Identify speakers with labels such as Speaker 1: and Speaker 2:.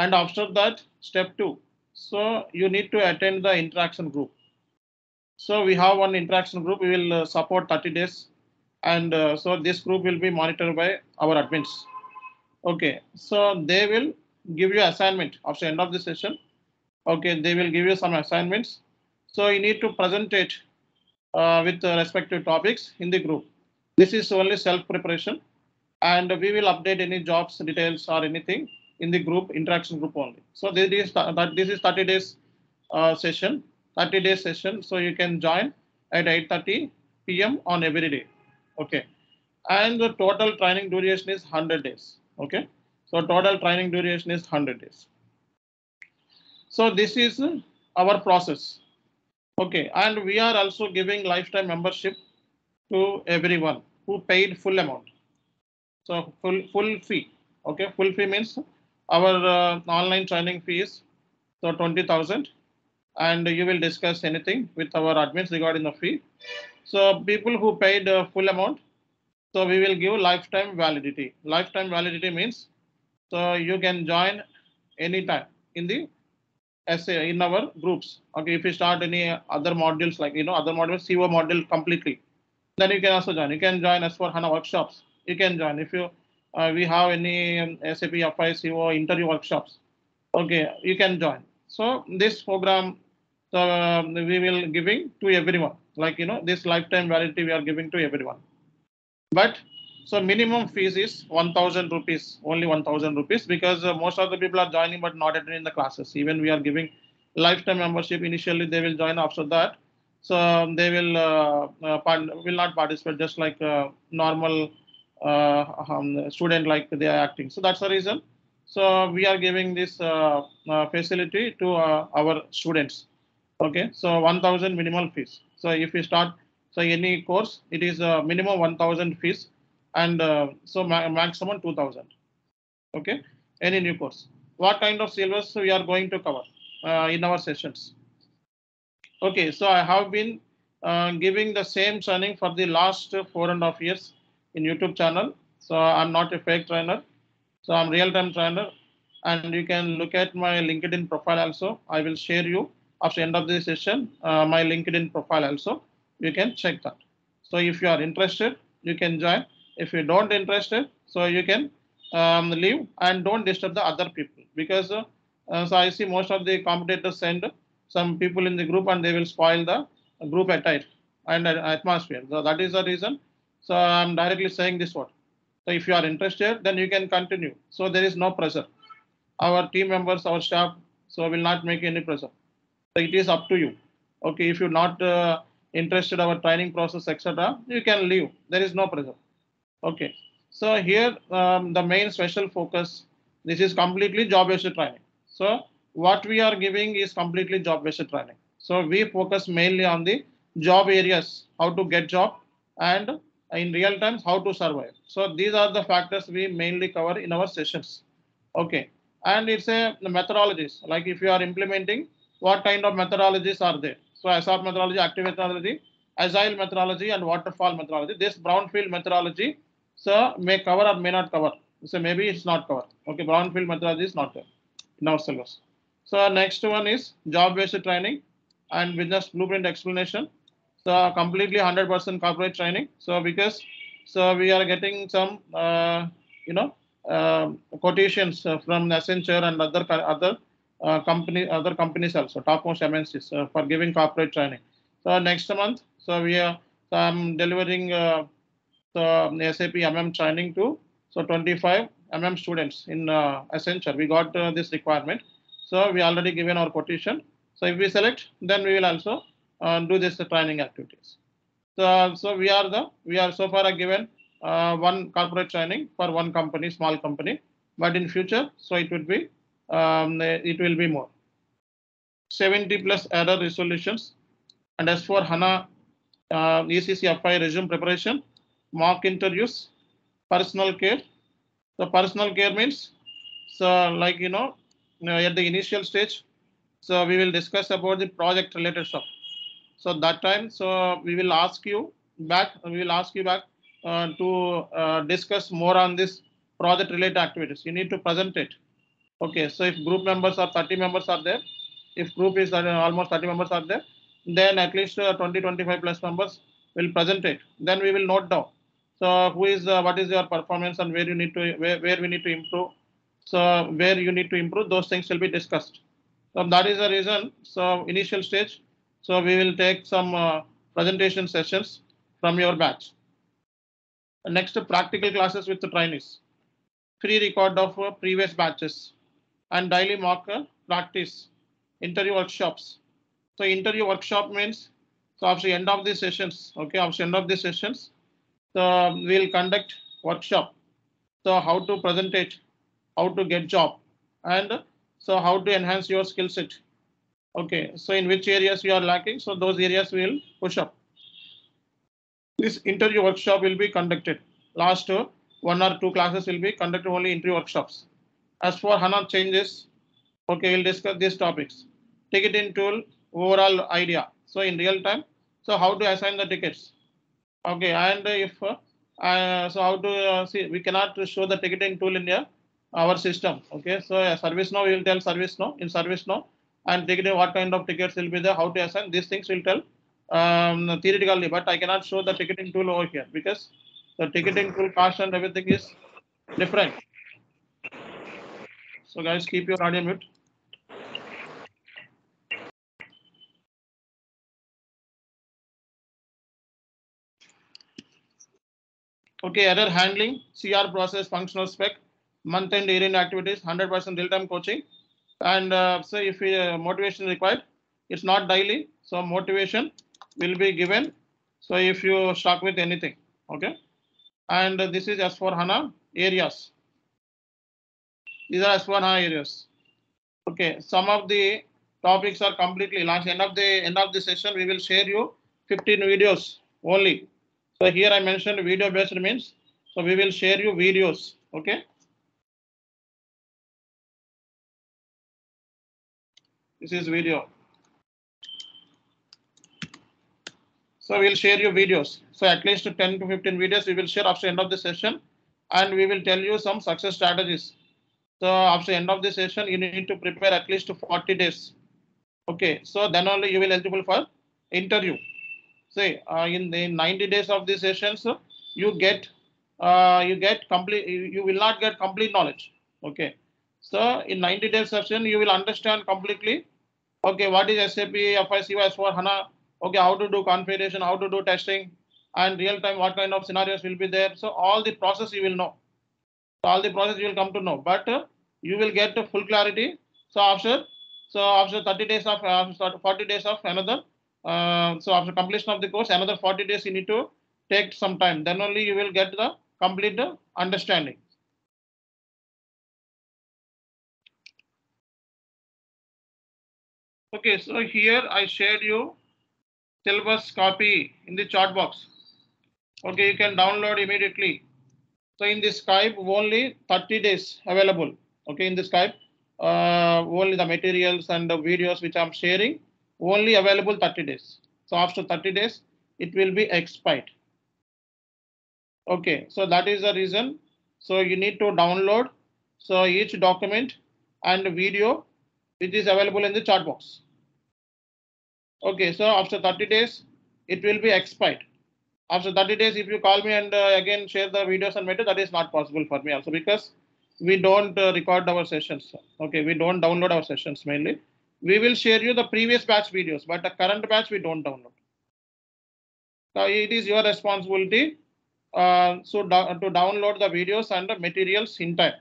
Speaker 1: And after that, step two. So you need to attend the interaction group. So we have one interaction group. We will uh, support 30 days. And uh, so this group will be monitored by our admins. Okay, so they will give you assignment after end of the session. Okay, they will give you some assignments. So you need to present it uh, with respective topics in the group. This is only self preparation and we will update any jobs details or anything in the group interaction group only. So this is that this is 30 days uh, session, 30 days session. So you can join at 8:30 p.m. on every day. Okay, and the total training duration is 100 days. Okay, so total training duration is 100 days. So this is our process. Okay, and we are also giving lifetime membership to everyone who paid full amount. So full full fee. Okay, full fee means our uh, online training fees so 20,000 and you will discuss anything with our admins regarding the fee. So people who paid uh, full amount, so we will give lifetime validity. Lifetime validity means so you can join anytime in the essay in our groups. Okay, if you start any other modules like you know other modules, CO module completely, then you can also join. You can join us for HANA workshops. You can join if you uh, we have any um, SAP FICO interview workshops. Okay, you can join. So this program uh, we will giving to everyone. Like you know this lifetime validity we are giving to everyone. But so minimum fees is 1000 rupees, only 1000 rupees because uh, most of the people are joining but not attending the classes. Even we are giving lifetime membership initially they will join after that. So um, they will uh, uh, will not participate just like normal uh, um, student like they are acting. So that's the reason. So we are giving this uh, uh, facility to our students. Okay, so 1000 minimal fees. So if we start, so any course, it is a minimum 1000 fees and so ma maximum 2000. Okay, any new course. What kind of syllabus we are going to cover in our sessions? Okay, so I have been uh, giving the same training for the last four and a half years in YouTube channel. So I'm not a fake trainer. So I'm real-time trainer. And you can look at my LinkedIn profile also. I will share you after end of this session, uh, my LinkedIn profile also. You can check that. So if you are interested, you can join. If you don't interested, so you can um, leave and don't disturb the other people because uh, uh, so I see most of the competitors send some people in the group and they will spoil the group attire and atmosphere. So that is the reason so I'm directly saying this one. So if you are interested, then you can continue. So there is no pressure. Our team members, our staff, so will not make any pressure. So it is up to you. Okay, if you're not uh, interested our training process, etc., you can leave. There is no pressure. Okay. So here um, the main special focus. This is completely job-based training. So what we are giving is completely job-based training. So we focus mainly on the job areas, how to get job and in real times how to survive. So these are the factors we mainly cover in our sessions. Okay. And it's a methodologies, like if you are implementing, what kind of methodologies are there? So ASAP methodology, Activate methodology, agile methodology, and waterfall methodology. This brownfield methodology, so may cover or may not cover. So maybe it's not covered. Okay, brownfield methodology is not there in our syllabus. So next one is job-based training and business blueprint explanation so completely 100% corporate training. So because so we are getting some uh, you know uh, quotations from Accenture and other other uh, company other companies also topmost MNCs uh, for giving corporate training. So next month so we are so I'm delivering uh, the SAP MM training to so 25 MM students in uh, Accenture. We got this requirement. So we already given our quotation. So if we select then we will also uh, do this training activities. So, so we are the we are so far given uh, one corporate training for one company, small company, but in future, so it would be um, it will be more. 70 plus error resolutions, and S4 HANA uh, ECC FI resume preparation, mock interviews, personal care. So personal care means so like you know at the initial stage, so we will discuss about the project related stuff so that time, so we will ask you back, we will ask you back uh, to uh, discuss more on this project related activities. You need to present it. Okay, so if group members are 30 members are there, if group is uh, almost 30 members are there, then at least uh, 20, 25 plus members will present it. Then we will note down. So who is, uh, what is your performance and where you need to, where, where we need to improve. So where you need to improve, those things will be discussed. So that is the reason. So initial stage. So we will take some uh, presentation sessions from your batch. Next, practical classes with the trainees. Free record of uh, previous batches and daily mock uh, practice, interview workshops. So interview workshop means, so after the end of the sessions, okay, after the end of the sessions, so we'll conduct workshop. So how to present it, how to get job, and so how to enhance your skill set. Okay, so in which areas you are lacking, so those areas will push up. This interview workshop will be conducted. Last one or two classes will be conducted only interview workshops. S4 HANA changes, okay, we'll discuss these topics. Ticketing tool, overall idea. So in real time, so how to assign the tickets? Okay, and if uh, so how to uh, see, we cannot show the ticketing tool in here, our system. Okay, so uh, ServiceNow we will tell ServiceNow in ServiceNow and what kind of tickets will be there, how to assign these things will tell um, theoretically, but I cannot show the ticketing tool over here because the ticketing tool cost and everything is different. So guys, keep your audio mute. Okay, error handling, CR process, functional spec, month end year activities, 100% real time coaching. And uh, so if uh, motivation required, it's not daily. So motivation will be given. So if you stuck with anything, okay. And this is S4 HANA areas. These are S4 HANA areas. Okay, some of the topics are completely launched. End of the end of the session, we will share you 15 videos only. So here I mentioned video based means. So we will share you videos. Okay. This is video. So we'll share you videos. So at least 10 to 15 videos we will share after end of the session and we will tell you some success strategies. So after end of the session, you need to prepare at least 40 days. Okay, so then only you will eligible for interview. Say uh, in the 90 days of the sessions, you get uh, you get complete. You, you will not get complete knowledge. Okay, so in 90 days session, you will understand completely. Okay, what is SAP, FICO, S4 HANA? Okay, how to do configuration, how to do testing, and real time what kind of scenarios will be there. So all the process you will know. So all the process you will come to know, but uh, you will get full clarity. So after so after 30 days of uh, 40 days of another uh, so after completion of the course another 40 days you need to take some time then only you will get the complete understanding okay so here i shared you syllabus copy in the chat box. Okay you can download immediately. So in this skype only 30 days available. Okay in the skype uh, only the materials and the videos which i'm sharing only available 30 days. So after 30 days it will be expired. Okay so that is the reason. So you need to download so each document and video which is available in the chat box. Okay so after 30 days it will be expired. After 30 days if you call me and uh, again share the videos and material that is not possible for me also because we don't uh, record our sessions okay we don't download our sessions mainly. We will share you the previous batch videos but the current batch we don't download. Now it is your responsibility uh, so to download the videos and the materials in time